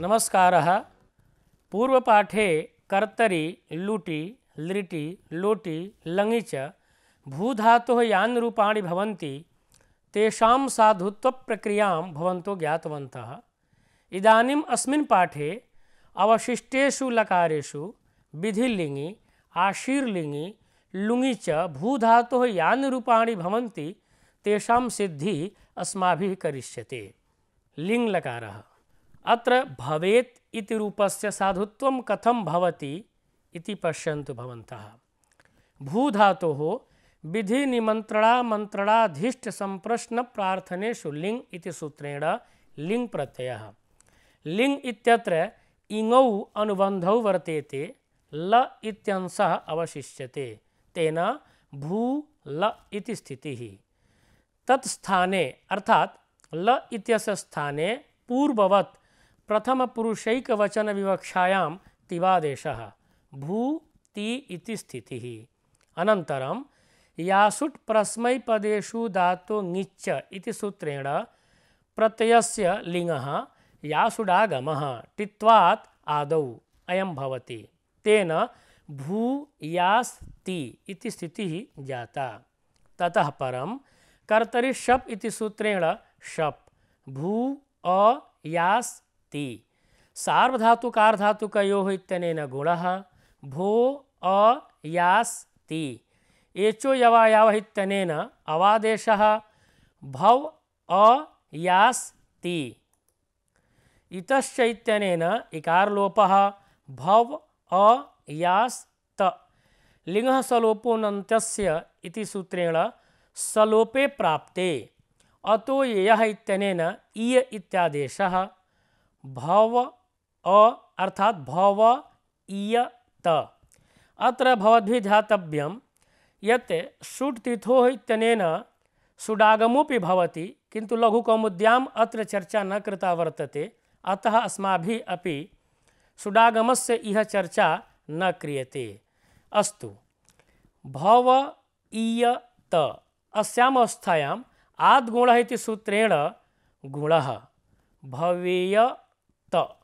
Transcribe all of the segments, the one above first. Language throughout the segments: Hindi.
नमस्कारः। पूर्वपाठे कर्तरि, लुटि, लृटि, लोटि, लङि च भूधातोः यानि रूपाणि भवन्ति, तेषां साधुत्वप्रक्रियाँ भवन्तो ज्ञातवन्तः। इदानीम् अस्मिन् पाठे अवशिष्टेषु लकारेषु विधिलिङि आशीर्लिङि लुङि च भूधातोः अत्र भवेत् इति रूपस्य साधुत्वं कथं भवति इति पश्यन्तु भवन्तः। भूधातोः विधिनिमन्त्रणामन्त्रणाधीष्टसम्प्रश्नप्रार्थनेषु लिङ् इति सूत्रेण लिङ् प्रत्ययः। लिङ् इत्यत्र इङौ अनुबन्धौ वर्तेते, ल इत्यंशः अवशिष्यते, तेन भू, ल इति स्थितिः। तत् स्थाने अर्थात् ल इत्यस्य स्थाने पूर्ववत् प्रथमपुरुषैकवचनविवक्षायां तिवादेशः, भू, ति इति स्थितिः। अनन्तरं यासुट् परस्मैपदेषु धातो ङिच्च इति सूत्रेण प्रत्ययस्य लिङः यासुडागमः, टित्वात् आदौ, अयं भवति। तेन भू, यास्, ति इति स्थितिः जाता। ततः परं, कर्तरि शप् इति सूत्रेण शप्, भू, अ, यास् ति। सार्वधातुकार्धातुकयोः इत्यनेन गुणः भो, अ, यास्, ति। एचो यवायावः इत्यनेन अवादेशः भव अ, यास्, ति। इतश्च इत्यनेन इकारलोपः भव अ, यास्, त। लिङ्गः सलोपोऽनन्तस्य इति सूत्रेण सलोपे प्राप्ते। अतो यः इत्यनेन इय इत्यादेशः। भव, अ, अर्थात् भव, इय, त। अत्र भवद्भिः ध्यातव्यं यत् सुट् तिथोः इत्यनेन सुडागमोऽपि भवति, किन्तु लघुकौमुद्याम् अत्र चर्चा न कृता वर्तते, अतः अस्माभिः अपि सुडागमस्य इह चर्चा न क्रियते। अस्तु। भव ईय त। अस्याम् अवस्थायाम् आद्गुणः इति सूत्रेण गुणः। भवेय त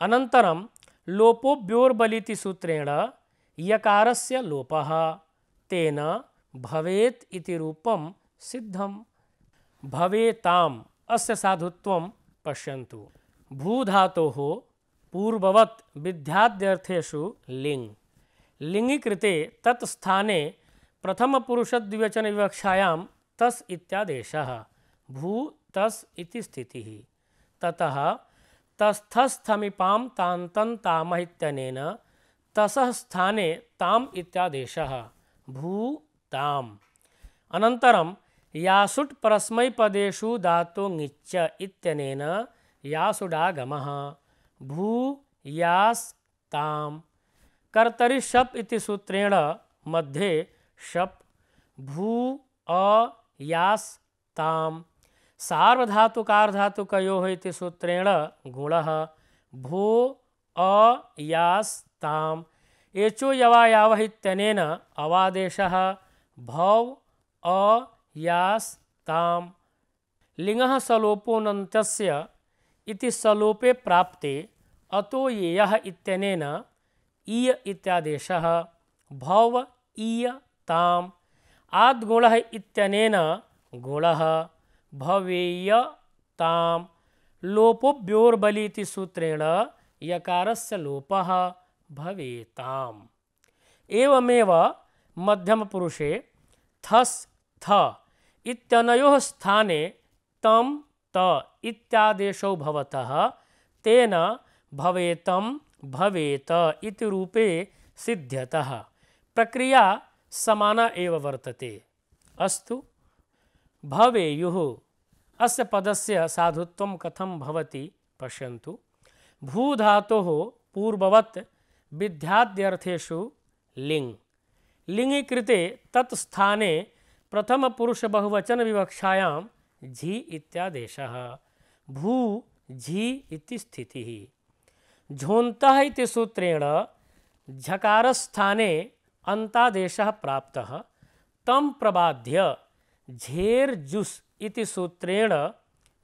अनन्तरं लोपोऽव्योर्बलिति सूत्रेण यकारस्य लोपः। तेन भवेत् इति रूपं सिद्धं भवेताम्, अस्य साधुत्वं पश्यन्तु। भूधातोः पूर्ववत् विद्याद्यर्थेषु लिङ्। कृते तत् स्थाने प्रथमपुरुषद्विवचनविवक्षायां तस् इत्यादेशः। भू तस् इति स्थितिः। ततः तस्थस्थमिपां तान्तं तामः इत्यनेन तसः स्थाने ताम् इत्यादेशः। भू, ताम्। अनन्तरं, यासुट् परस्मैपदेषु धातो ङिच्च इत्यनेन यासुडागमः। भू, यास्, ताम्। कर्तरि शप् इति सूत्रेण मध्ये शप्, भू, अ, यास्, ताम्। सार्वधातुकार्धातुकयोः इति सूत्रेण गुणः भो, अ, यास्, ताम्। एचो यवायावः इत्यनेन अवादेशः भव अ, यास्, ताम्। लिङः सलोपोऽनन्तस्य इति सलोपे प्राप्ते अतो येयः इत्यनेन ईय इत्यादेशः भव ईय ताम्। आद्गुणः इत्यनेन गुणः। भवेय ताम्। लोपोऽव्योर्बलि इति सूत्रेण यकारस्य लोपः भवेताम्। एवमेव मध्यमपुरुषे थस् थ इत्यनयोः स्थाने तं त इत्यादेशौ भवतः, तेन भवेतं भवेत इति रूपे सिद्ध्यतः। प्रक्रिया समाना एव वर्तते। अस्तु। भवेयुः। अस्य पदस्य साधुत्वं कथं भवति? पश्यन्तु। भूधातोः पूर्ववत् विद्याद्यर्थेषु लिङ्। लिङि कृते तत् स्थाने प्रथमपुरुषबहुवचनविवक्षायां झि इत्यादेशः। भू, झि इति स्थितिः। झोन्तः इति सूत्रेण झकारस्थाने अन्तादेशः प्राप्तः। तं प्रबाध्य झेर् जुस् इति सूत्रेण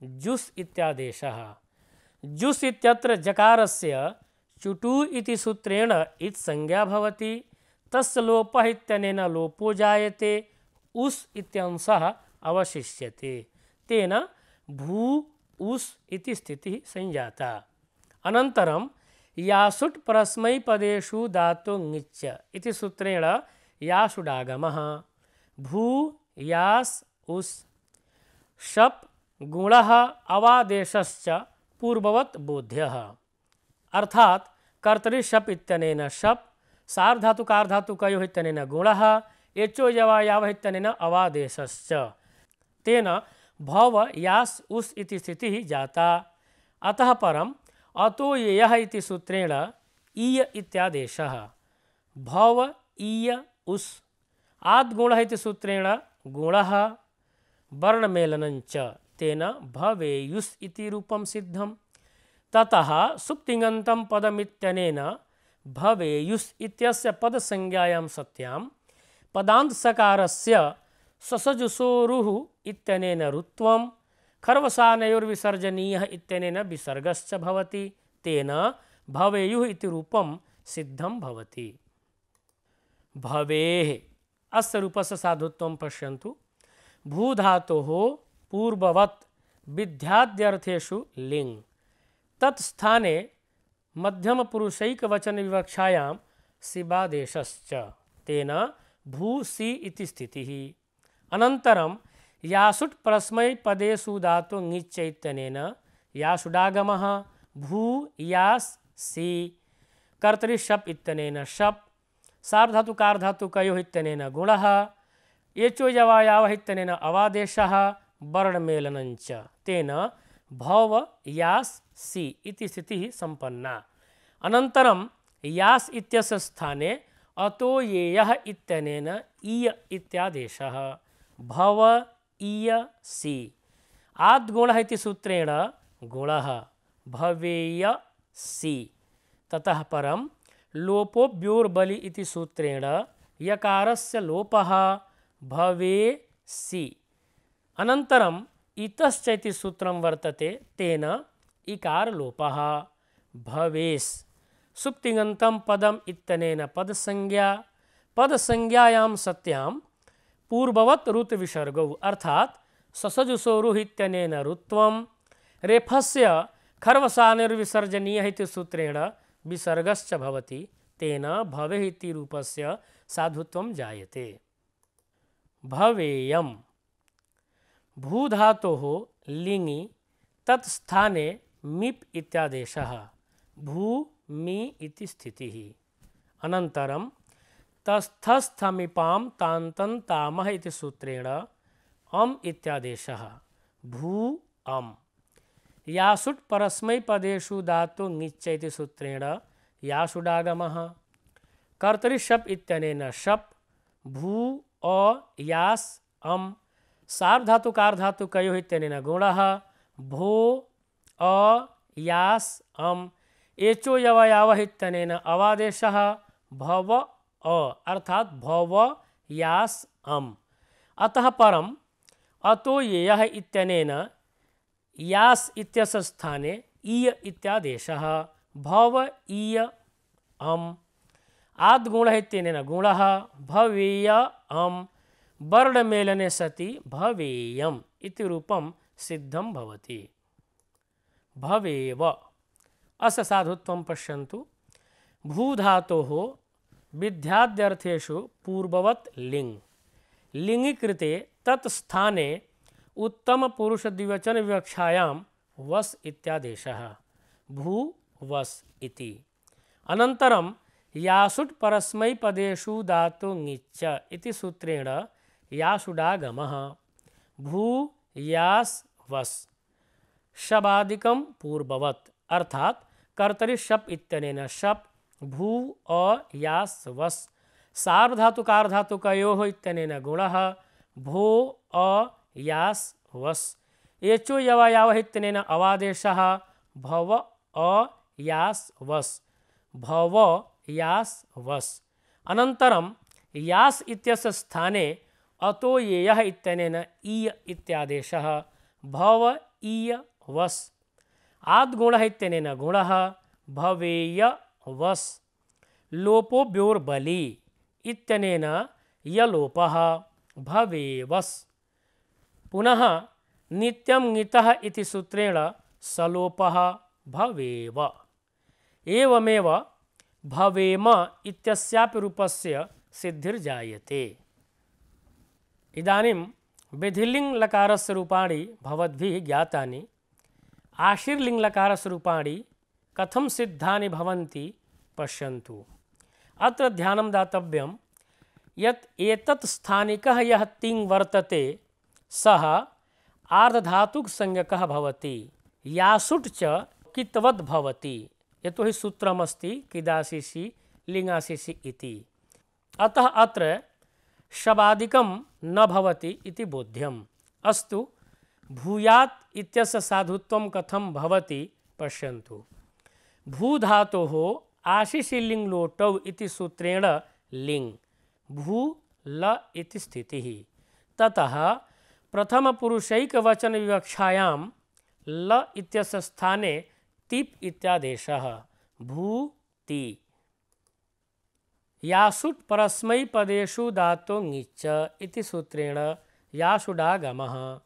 जुस् इत्यादेशः। जुस इत्यत्र जकारस्य चुटु इति सूत्रेण इत् संज्ञा भवति, तस्य लोपः इत्यनेन लोपो जायते, उस् इत्यंशः अवशिष्यते, तेन भू, उस् इति स्थितिः संजाता। अनन्तरं यासुट् परस्मैपदेषु धातु ङिच्च इति सूत्रेण यासुडागमः। भू यास् उस् शप् गुणः अवादेशश्च पूर्ववत् बोध्यः। अर्थात् कर्तरि शप् इत्यनेन शप् सार्धातुकार्धातुकयोः इत्यनेन गुणः, एचो यवा यावः इत्यनेन अवादेशश्च। तेन भव यास् उस् इति स्थितिः जाता। अतः परम् अतो येयः इति सूत्रेण ईय इत्यादेशः। भव ईय उस्। आद्गुणः सूत्रेण गुणः वर्णमेलनञ्च तेन भवेयुस् इति रूपं सिद्धं ततः सुप्तिङन्तं पदमित्यनेन भवेयुस् इत्यस्य पदसंज्ञायां सत्यां पदान्तसकारस्य ससजुसोरुः इत्यनेन रुत्वं, खर्वसानयोर्विसर्जनीयः इत्यनेन विसर्गश्च तेन भवेयुः इति रूपं सिद्धं भवति। भवेः। अस्य रूपस्य साधुत्वं पश्यन्तु। भूधातोः पूर्ववत् विद्याद्यर्थेषु लिङ्। तत् स्थाने मध्यमपुरुषैकवचनविवक्षायां शिवादेशश्च तेन भूसि इति स्थितिः। अनन्तरं यासुट् परस्मैपदेषु धातु ङिच्च इत्यनेन यासुडागमः, भू, यास्, सि, कर्तरि शप् इत्यनेन शप् सार्धातुकार्धातुकयोः इत्यनेन गुणः एचो यवायावः इत्यनेन अवादेशः वर्णमेलनञ्च तेन भव यास् सि इति स्थितिः सम्पन्ना। अनन्तरं यास् स्थाने अतो येयः इत्यनेन ईय इत्यादेशः। भव ईय सि। आद्गुणः सूत्रेण गुणः भवेय सि। ततः परं लोपोऽव्योर्बलि इति सूत्रेण यकारस्य लोपः भवे सि। अनन्तरम् इतश्च इति सूत्रं वर्तते तेन इकारलोपः भवेस्। सुप्तिङन्तं पदम् इत्यनेन पदसंज्ञा। पदसंज्ञायां सत्यां पूर्ववत् ऋत् विसर्गौ अर्थात् ससजुसोरुः इत्यनेन ऋत्वं रेफस्य खर्वसानिर्विसर्जनीयः इति सूत्रेण विसर्गश्च भवति, तेन भवेः इति रूपस्य साधुत्वं जायते। भवेयम्। भूधातोः लिङि, तत् स्थाने मिप् इत्यादेशः। भू, मि इति स्थितिः। अनन्तरं, तस्थस्थमिपां तान्तं तामः इति सूत्रेण अम् इत्यादेशः। भू, अम्। यासुट् परस्मैपदेषु धातु ङिच्च इति सूत्रेण यासुडागमः। कर्तरि शप् इत्यनेन शप्, भू, अ, यास, अम यास् अम् सार्धातुकार्धातुकयोः इत्यनेन गुणः, भो, अ, यास्, अम्, एचो यवयावः इत्यनेन अवादेशः, भव, अ, अर्थात् भव, यास्, अम्। अतः परम् अतो येयः इत्यनेन यास् इत्यस्य स्थाने ईय इत्यादेशः। भव ईय अम्। आद्गुणः इत्यनेन गुणः, भवेय अम्। वर्णमेलने सति भवेयम् इति रूपं सिद्धं भवति। भवेव। अस्य साधुत्वं पश्यन्तु। भूधातोः विद्याद्यर्थेषु पूर्ववत् लिङ्। लिङि कृते तत् स्थाने उत्तमपुरुषद्विवचनविवक्षायां वस् इत्यादेशः। भू वस् इति। अनन्तरं यासुट् परस्मैपदेषु धातु ङिच्च इति सूत्रेण यासुडागमः। भू यास् वस्। शबादिकं पूर्ववत्। अर्थात् कर्तरि शप् इत्यनेन शप, भू अ यास् वस्। सार्वधातुकार्धातुकयोः इत्यनेन गुणः, भो अ यास् वस्। एचो यवयावः इत्यनेन अवादेशः भव अ यास् वस्। भव यास् वस्। अनन्तरं यास् इत्यस्य स्थाने अतो येयः इत्यनेन ईय इत्यादेशः भव ईय वस्। आद्गुणः इत्यनेन गुणः भवेय वस्। लोपोब्योर्बली इत्यनेन यलोपः भवेवस् पुनः नित्यं ङितः इति सूत्रेण सलोपः भवेव। एवमेव भवेम इत्यस्यापि रूपस्य सिद्धिर्जायते। इदानीं विधिलिङ्गलकारस्य रूपाणि भवद्भिः ज्ञातानि। आशीर्लिङ्गलकारस्य रूपाणि कथं सिद्धानि भवन्ति पश्यन्तु। अत्र ध्यानं दातव्यं, यत् एतत् स्थानिकः यः तिङ् वर्तते सः आर्धधातुकसंज्ञकः भवति, यासुट् च कित्वद् भवति। यतोहि सूत्रमस्ति किदाशिषि लिङ्गाशिषि इति। अतः अत्र शबादिकं न भवति इति बोध्यम्। अस्तु, भूयात् इत्यस्य साधुत्वं कथं भवति पश्यन्तु। भूधातोः आशिषिलिङ्ग् लोटौ इति सूत्रेण लिङ्, भू ल इति स्थितिः। ततः प्रथमपुरुषैकवचनविवक्षायां ल इत्यस्य स्थाने तिप् इत्यादेशः, भू, ति। यासुट् परस्मैपदेषु धातो ङिच्च इति सूत्रेण यासुडागमः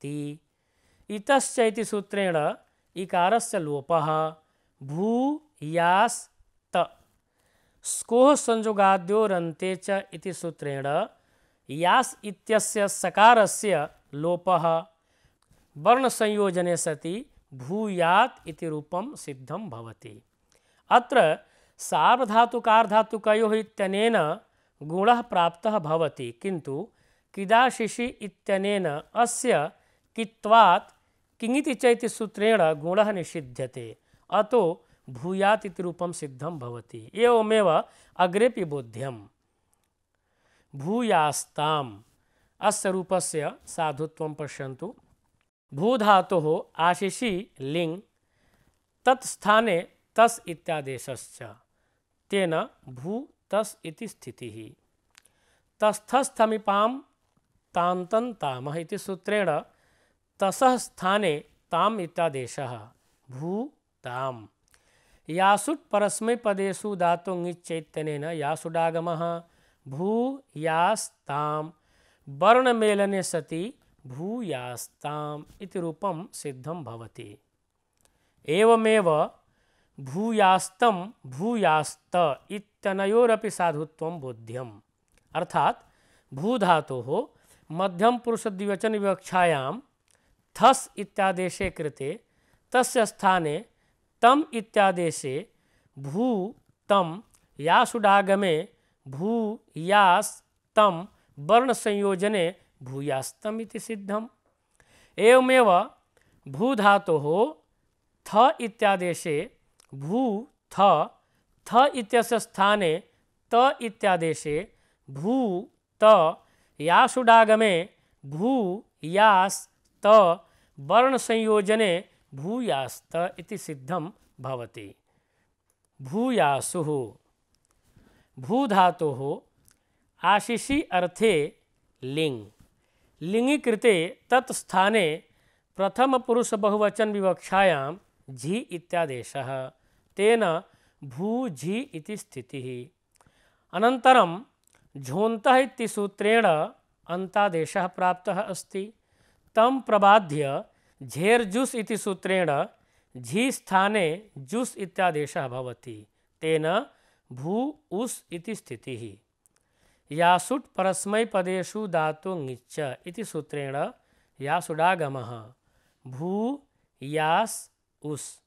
ति। इतश्च इति सूत्रेण इकारस्य लोपः, भू, यास्, त। स्कोः संयोगाद्योरन्ते च इति सूत्रेण यास् इत्यस्य सकारस्य लोपः वर्णसंयोजने सति भूयात् इति रूपं सिद्धं भवति। अत्र सार्वधातुकार्धातुकयोः इत्यनेन गुणः प्राप्तः भवति, किन्तु किदाशिषि इत्यनेन अस्य कित्वात् किङिति च इति सूत्रेण गुणः निषिध्यते, अतो भूयात् इति रूपं सिद्धं भवति। एवमेव अग्रेपि बोध्यम्। भूयास्ताम्। अस्य रूपस्य साधुत्वं पश्यन्तु। भूधातुः आशिषि लिङ्, तत् स्थाने तस् इत्यादेशश्च। तेन भू तस् इति स्थितिः। तस्थस्थमिपां तान्तं तामः सूत्रेण तसः स्थाने ताम् इत्यादेशः। भू ताम्। यासुट् परस्मैपदेषु धातु ङिच्चैत्यनेन यासुडागमः। भू यास्तां वर्णमेलने सति भूयास्ताम् इति रूपं सिद्धं भवति। एवमेव भूयास्तं भूयास्त इतनोर साधुत्व बोध्यम। इत्यनयोरपि साधुत्वं बोध्यम् अर्थात् भूधातोः मध्यमपुरुषद्विवचनविवक्षायां थस् इत्यादेशे कृते तस्य स्थाने तम् इत्यादेशे भू, तम, यासुडागमे भू यास् तं वर्णसंयोजने भूयास्तम् इति सिद्धम्। एवमेव भूधातोः थ इत्यादेशे भू थ थ इत्यस्य स्थाने त इत्यादेशे भू त यासुडागमे भू यास् त वर्णसंयोजने भूयास्त इति सिद्धं भवति। भूयासुः भूधातोः आशिषि अर्थे लिङ्। लिङि कृते तत् बहुवचन प्रथमपुरुषबहुवचनविवक्षायां झि इत्यादेशः। तेन भूझि इति स्थितिः। अनन्तरं झोन्तः इति सूत्रेण अन्तादेशः प्राप्तः अस्ति। तं प्रबाध्य झेर्जुस् इति सूत्रेण झि स्थाने जुस् इत्यादेशः भवति। तेन भू उस् इति स्थिति। ही यासुट यासुट् परस्मैपदेषु धातु ङिच्च इति सूत्रेण यासुडागमः। भू, यास्, उस्।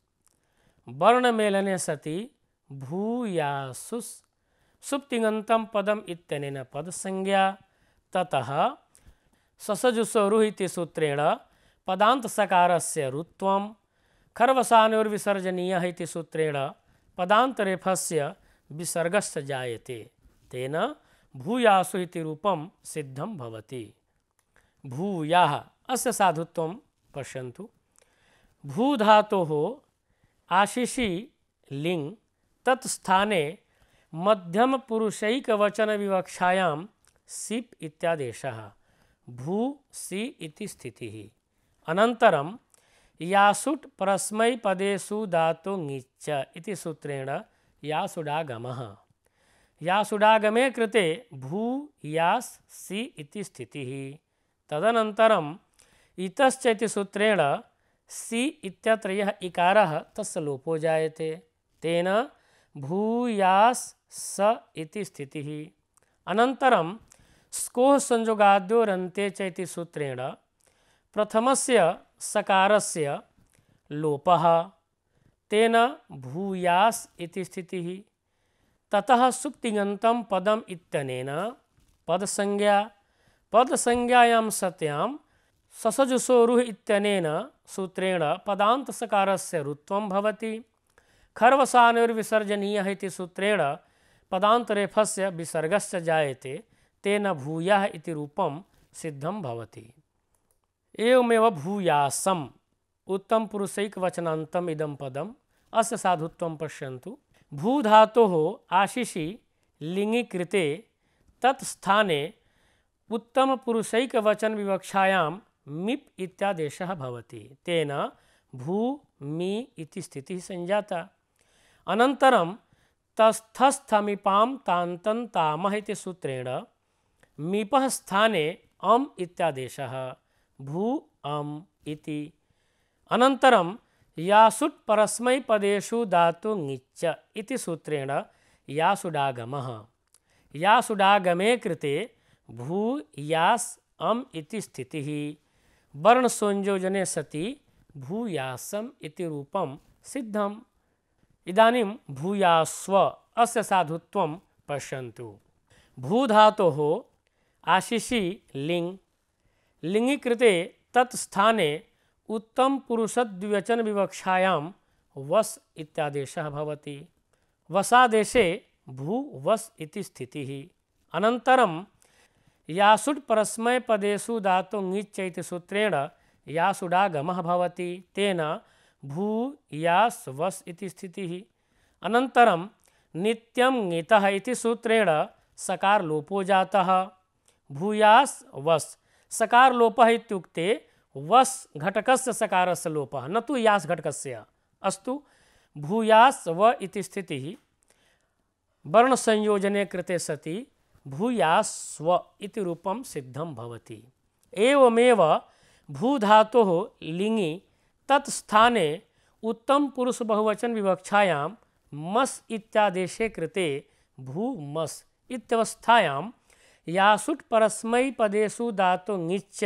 वर्णमेलने सति भूयासुस् सुप्तिङन्तं पदम् इत्यनेन पदसंज्ञा। ततः ससजुसरुः इति सूत्रेण पदान्तसकारस्य रुत्वं खर्वसानोर्विसर्जनीयः सूत्रेण पदान्तरेफस्य विसर्गश्च जायते। तेन भूयासु रूपं सिद्धं भवति। भूयाः, अस्य साधुत्वं पश्यन्तु। भूधातोः आशिषि लिङ्, तत् स्थाने मध्यमपुरुषैकवचनविवक्षायां सिप् इत्यादेशः। भू, सी इति स्थितिः। अनन्तरं यासुट् परस्मैपदेषु धातु ङिच्च इति सूत्रेण यासुडागमः। यासुडागमे कृते भू, यास्, सि इति स्थितिः। तदनन्तरम् इतश्च इति सूत्रेण सि इत्यत्र यः इकारः तस्य लोपो जायते। तेन भूयास् स इति स्थितिः। अनन्तरं स्कोः संयोगाद्योरन्ते च इति सूत्रेण प्रथमस्य सकारस्य लोपः। तेन भूयास् इति स्थितिः। ततः सुप्तिङन्तं पदम् इत्यनेन पदसंज्ञा, पदसंज्ञायां सत्यां ससजुसोरुः इत्यनेन सूत्रेण पदान्तसकारस्य रुत्वं भवति। खर्वसानुर्विसर्जनीयः इति सूत्रेण पदान्तरेफस्य विसर्गश्च जायते, तेन भूयः इति रूपं सिद्धं भवति। एवमेव भूयासम्, उत्तमपुरुषैकवचनान्तम् इदं पदम्। अस्य साधुत्वं पश्यन्तु। भूधातोः आशिषि लिङि कृते तत्स्थाने उत्तमपुरुषैकवचन विवक्षायां मिप इत्यादेशः भवति। तेन भू, मी इति स्थितिः सञ्जाता अनन्तरं तस्थस्थमिपां तान्तं तामः इति सूत्रेण मिपः स्थाने अम् इत्यादेशः। भू, अम् इति। अनन्तरं यासुट् परस्मैपदेषु धातु ङिच्च इति सूत्रेण यासुडागमः। यासुडागमे कृते भू, यास्, अम् इति स्थितिः। वर्णसंयोजने सति भूयासम् इति रूपं सिद्धम्। इदानीं भूयास्व अस्य साधुत्वं पश्यन्तु। भूधातोः आशिषि लिङ्। लिङि कृते तत् स्थाने उत्तम पुरुषद्विवचन विवक्षायां वस् इत्यादेशः भवति। वसादेशे भू वस् इति स्थितिः। अनन्तरं यासुड् परस्मैपदेषु धातु ङिच्च इति सूत्रेण यासुडागमः भवति। तेन भू यास् वस् इति स्थितिः। अनन्तरं नित्यं ङितः इति सूत्रेण सकारलोपो जातः। भूयास् वस् सकारलोपः इत्युक्ते वस् घटकस्य सकारस्य लोपः, न तो यास् घटकस्य। अस्तु, भूयास् व इति स्थितिः। वर्णसंयोजने कृते सति भूयास्व इति रूपं सिद्धं भवति। एवमेव भूधातोः लिङि, तत् स्थाने उत्तम पुरुष बहुवचन विवक्षायां मस् इत्यादेशे कृते भूमस् इत्यवस्थायां यासुट् परस्मैपदेषु धातु ङिच्च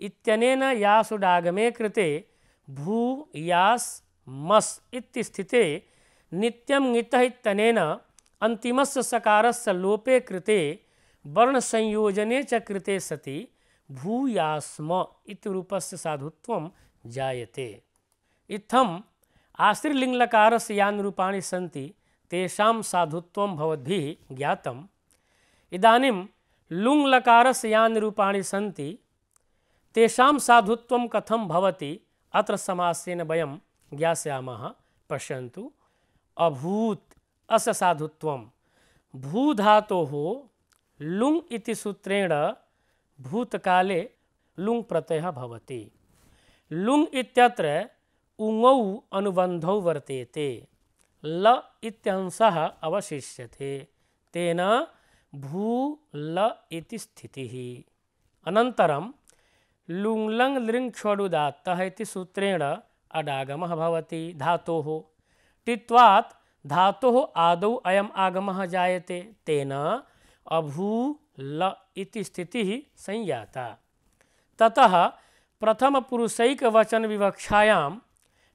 इत्यनेन यासुडागमे कृते भू यास् मस् इति स्थिते नित्यं ङितः इत्यनेन अंतिमस्य सकारस्य लोपे कृते वर्णसंयोजने च कृते सति भूयास्म इति रूपस्य साधुत्वं जायते। इत्थम् आश्रिलिङ्गलकारस्य यानि रूपाणि सन्ति, तेषां साधुत्वं भवद्भिः ज्ञातम्। इदानीं लुङ्लकारस्य यानि रूपाणि सन्ति तेषां साधुत्वं कथं भवति? अत्र समासेन वयं ज्ञास्यामः। पश्यन्तु। अभूत् अस्य साधुत्वं भूधातोः लुङ् इति सूत्रेण भूतकाले लुङ् प्रत्ययः भवति। लुङ् इत्यत्र उङौ अनुबन्धौ वर्तेते। ल इत्यंशः अवशिष्यते। तेन भू ल इति स्थितिः। अनन्तरं लुङ्लङ् लृङ् षडुदात्तः इति सूत्रेण अडागमः भवति, धातोः। टित्वात् धातोः आदौ अयम् आगमः जायते, तेन अभू ल इति स्थितिः संयाता ततः प्रथमपुरुषैकवचनविवक्षायां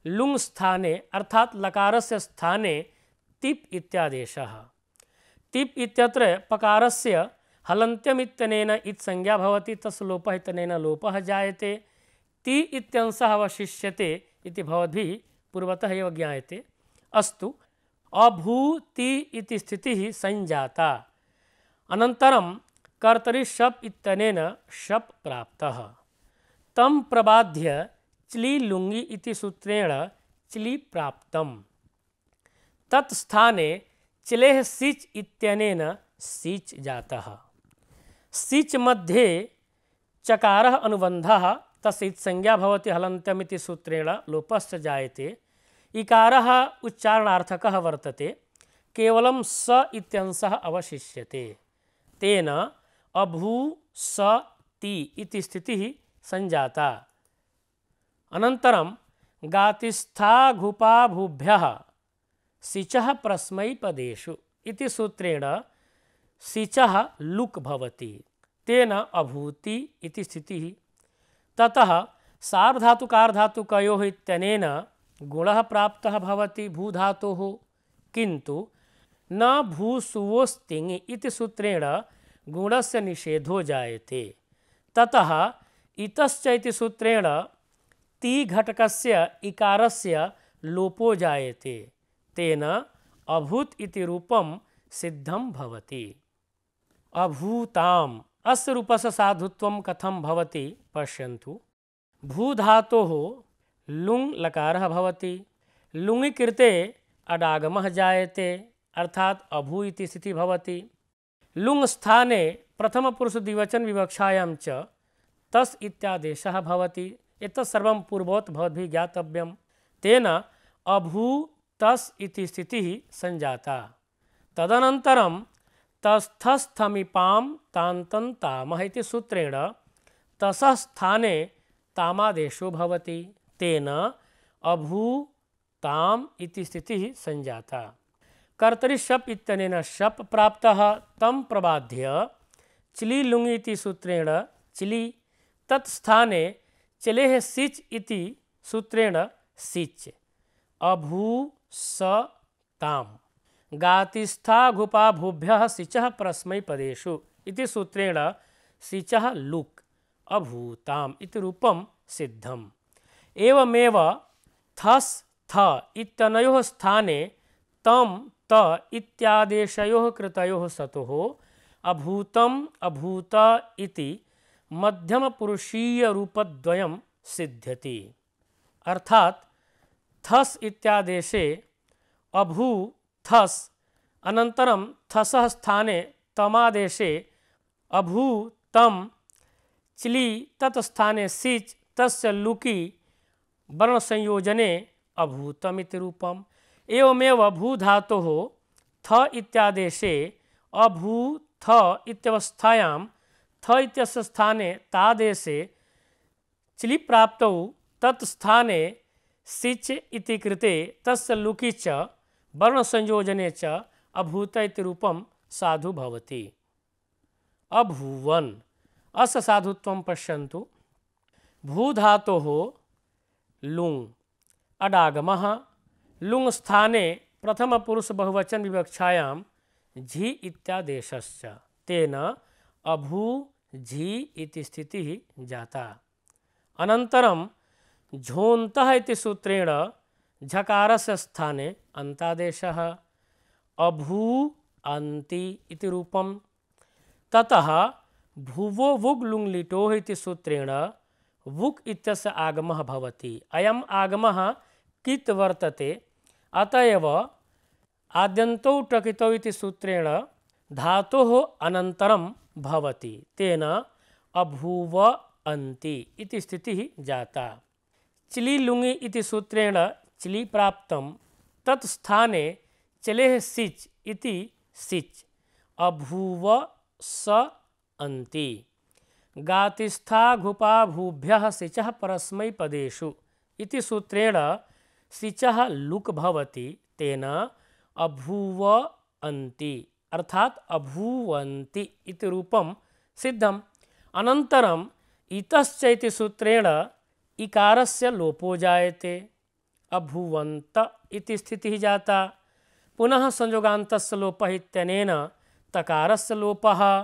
लुङ् स्थाने अर्थात् लकारस्य स्थाने तिप् इत्यादेशः। तिप् इत्यत्र पकारस्य हलन्त्यमित्यनेन इत्संज्ञा भवति, तस्य लोप इत्यनेन लोप जायते, ति इत्यंशः अवशिष्यते इति भवद्भिः पूर्वतः एव ज्ञायते। अस्तु, अभूति इति स्थितिः संजाता। अनन्तरं कर्तरि शप इत्यनेन शप प्राप्तः। तं प्रबाध्य च्लि लुङि इति सूत्रेण च्लि प्राप्तम्। तत् स्थाने चिलेः सिच् इत्यनेन सिच् जातः। सिच् मध्ये चकार अनुबन्धः तस्य संज्ञा भवति हलन्त्यमिति सूत्रेण लोपश्च जायते। इकारः उच्चारणार्थकः वर्तते। केवलं स इत्यंशः अवशिष्यते। तेन अभू स ति इति स्थितिः सञ्जाता अनन्तरं गातिस्थाघुपाभूभ्यः सिचः प्रस्मैपदेषु इति सूत्रेण सिचः लुक् भवति, तेन अभूति इति स्थितिः। ततः सार्वधातुकारधातुकयोः इत्यनेन गुणः प्राप्तः भवति भूधातोः, किन्तु न भूसुवोस्तिङ् इति सूत्रेण गुणस्य निषेधो जायते। ततः इतश्च इति सूत्रेण ति घटकस्य इकारस्य लोपो जायते, तेन अभूत इति रूपं सिद्धं भवति। अभूताम्। अस्य रूपस्य साधुत्वं कथं भवति, पश्यन्तु। भूधातोः लुङ् लकारः भवति। लुङि कृते अडागमः जायते, अर्थात् अभू इति स्थितिः भवति। लुङ् स्थाने प्रथमपुरुषद्विवचन विवक्षायां च तस् इत्यादेशः भवति। एतत् सर्वं पूर्ववत् भवद्भिः ज्ञातव्यं तेन अभू तस् इति स्थितिः सञ्जाता। तदनन्तरं तस्थस्थमिपां तान्तं तामः इति सूत्रेण तसः तामादेशो भवति, तेन अभू ताम इति स्थितिः सञ्जाता कर्तरि शप् इत्यनेन शप् प्राप्तः तं प्रबाध्य चिलि इति सूत्रेण चिली, तत् स्थाने चिलेः सिच् इति सूत्रेण सिच्, अभू स ताम्। गातिस्थाघुपाभूभ्यः सिचः परस्मैपदेषु इति सूत्रेण सिचः लुक्, अभूताम् इति रूपं सिद्धम्। एवमेव थस्, थ इत्यनयोः स्थाने तम, त इत्यादेशयोः कृतयोः सतोः, अभूतम्, अभूत इति मध्यमपुरुषीयरूपद्वयं सिद्ध्यति। अर्थात् थस् इत्यादेशे अभू थस्, अनन्तरं थसः स्थाने तमादेशे अभू तं चिलि तत् स्थाने सिच्, तस्य लुकि, वर्णसंयोजने अभूतमिति रूपम् एवमेव भूधातोः थ इत्यादेशे अभू थ इत्यवस्थायां थ इत्यस्य स्थाने तादेशे चिलि प्राप्तौ तत् स्थाने सिच् इति कृते तस्य लुकि च वर्णसंयोजने च अभूत इति रूपं साधु भवति। अभूवन्। अस्य साधुत्वं पश्यन्तु। भूधातोः लुङ्। अडागमः। लुङ् स्थाने प्रथमपुरुषबहुवचन विवक्षायां झि इत्यादेशश्च। तेन अभू झि इति स्थितिः जाता। अनन्तरं झोन्तः सूत्रेण झकारस्य स्थाने अन्तादेशः। अभू अन्ति इति ततः भुवो वुग् लुङ् लिटोः सूत्रेण वुक् इत्यस्य आगमः भवति। अयम् आगमः कित् वर्तते? अत एव आद्यन्तौ टकितौ इति सूत्रेण धातोः अनन्तरं भवति। तेन अभूव अन्ति इति स्थितिः जाता। चिलि इति सूत्रेण चिलि प्राप्त तत् स्थाने चलेः सिच् इति सिच्। अभूव स अन्ति। गातिस्थाघुपाभूभ्यः सिचः परस्मैपदेषु इति सूत्रेण सिचः लुक् भवति, तेन अभूव अन्ति, अर्थात् अभूवन्ति इति रूपं सिद्धम्। अनन्तरम् इतश्च इति सूत्रेण इकारस्य लोपो जायते। अभूवन्त इति स्थितिः जाता। पुनः संयोगान्तस्य लोपः इत्यनेन तकारस्य लोपः।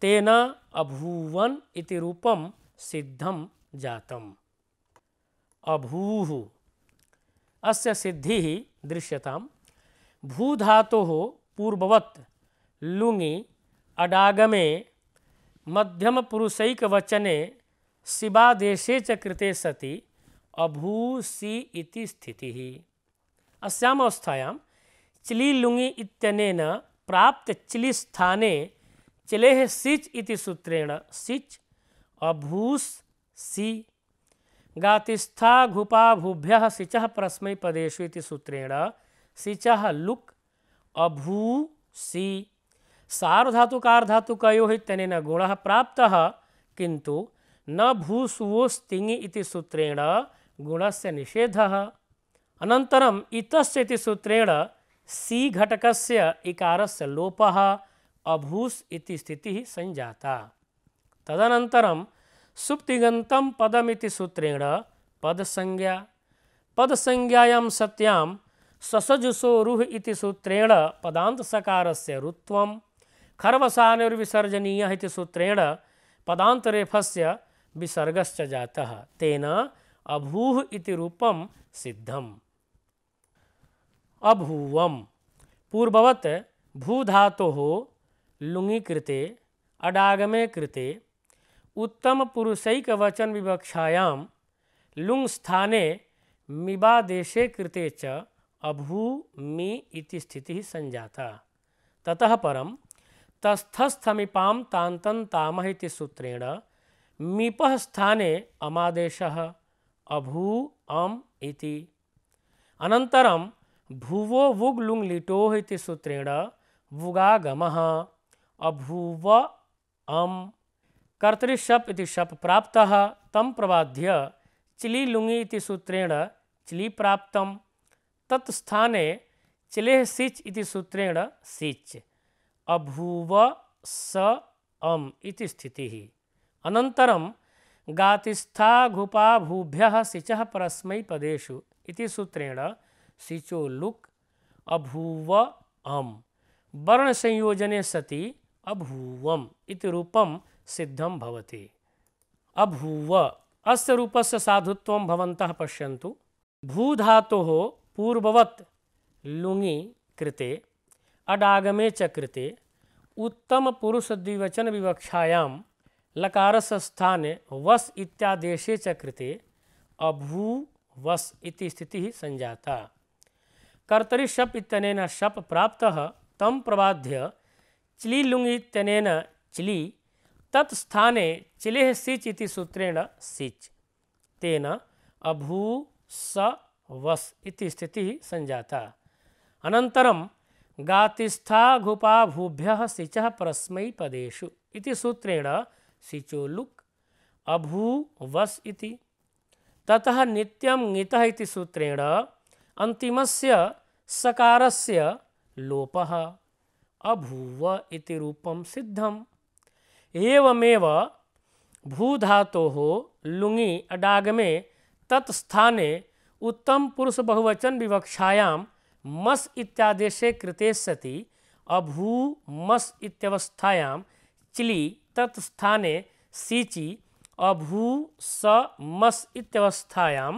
तेन अभूवन् इति रूपं सिद्धं जातम्। अभूः। अस्य सिद्धिः दृश्यताम्। भूधातोः पूर्ववत् लुङि, अडागमे, मध्यमपुरुषैकवचने शिवादेशे च कृते सति। अभूसि इति स्थितिः। अस्याम् अवस्थायां चिलि लुङि इत्यनेन प्राप्तचिलिस्थाने चिलेः सिच् इति सूत्रेण सिच् अभूस् सी। गातिस्था घुपा भूभ्य सिचः परस्मै पदेषु इति सूत्रेण सिच लुक् अभू सी सार्वधातुकारधातुकयोः इत्यनेन गुणः प्राप्तः, किन्तु न भूसुवोस्तिङि इति सूत्रेण गुणस्य निषेधः। अनन्तरम् इतस्य इति सूत्रेण सी घटकस्य इकारस्य लोपः अभूस् इति स्थितिः संजाता। तदनन्तरं सुप्तिगन्तं पदमिति सूत्रेण पदसंज्ञा। पदसंज्ञायां सत्यां ससजुसो रुः इति सूत्रेण पदान्तसकारस्य रुत्वं खर्वसानिर्विसर्जनीयः इति सूत्रेण पदान्तरेफस्य विसर्गश्च जातः। तेन अभूः इति रूपं सिद्धम्। अभूवम। पूर्ववत भूधातोः लुङि कृते अडागमे कृते उत्तम पुरुषैक वचन विवक्षायां लुंग स्थाने मिबादेशे कृते च अभू मी इति स्थितिः संजाता। ततः परं तस्थस्थमिपां तान्तं तामः सूत्रेण मीपः स्थाने अमादेशः। अभू अम् इति। अनन्तरं, भुवो वुग् लुङ् लिटोः इति सूत्रेण वुगागमः। अभूव अम। कर्तृशप् इति शप् प्राप्तः। तं प्रबाध्य चिली लुङि इति सूत्रेण चिलि प्राप्तं। तत् स्थाने चिलेः सिच् इति सूत्रेण सिच्। अभूव स अम् इति स्थितिः। अनन्तरं गातिस्था घुपा भूभ्य सिच परस्मै पदेषु इति सूत्रेण सिचो लुक् अभूव अम। वर्ण संयोजने सति अभूवम् इति रूपं सिद्धं भवति। अभूव अस्य रूपस्य साधुत्वं भवन्तः पश्यन्तु। पूर्ववत् लुङि कृते, अडागमे च कृते उत्तमपुरुषद्विवचनविवक्षायां लकारस्य स्थाने वस् इत्यादेशे च कृते अभू वस् इति स्थितिः संजाता। कर्तरि शप् इत्यनेन शप् प्राप्तः तं प्रबाध्य चिलि लुङ् इत्यनेन चिलि स्थाने इति सूत्रेण सिच्। तेन अभू स वस् इति स्थितिः संजाता। अनन्तरं गातिस्था घुपा भूभ्यः सिचः परस्मै पदेषु इति सूत्रेण सिचो लुक् अभू वस् इति। ततः नित्यं ङितः इति सूत्रेण अन्तिमस्य सकारस्य लोपः अभूव इति रूपं सिद्धम्। एवमेव भूधातोः लुङि अडागमे तत् स्थाने उत्तम पुरुष बहुवचन विवक्षायां मस् इत्यादेशे कृते सति अभू मस् इत्यवस्थायां चिलि तत् स्थाने सीचि अभू स मस् इत्यवस्थायां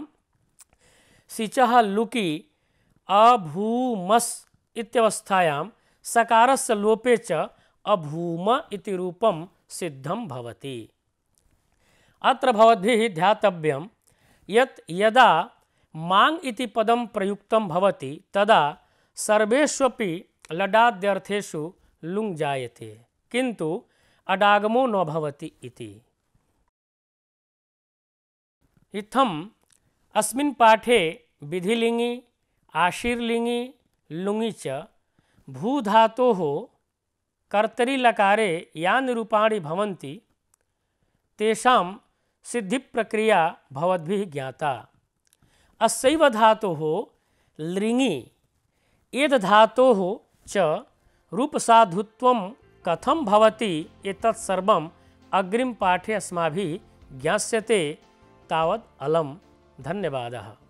सिचः लुकि अभूमस् इत्यवस्थायां सकारस्य लोपे च अभूम इति रूपं सिद्धं भवति। अत्र भवद्भिः ध्यातव्यं यत् यदा माङ् इति पदं प्रयुक्तं भवति तदा सर्वेष्वपि लडाद्यर्थेषु लुङ् जायते किन्तु अडागमो न भवति इति। इत्थम् अस्मिन् पाठे विधिलिङ्गि आशीर्लिङि लुङि च भूधातोः कर्तरिलकारे यानि रूपाणि भवन्ति, तेषां सिद्धिप्रक्रिया भवद्भिः ज्ञाता। अस्यैव धातोः लृङि एतद्धातोः च रूपसाधुत्वं कथं भवति एतत् सर्वम् अग्रिमपाठे अस्माभिः ज्ञास्यते। तावत् अलं धन्यवादः।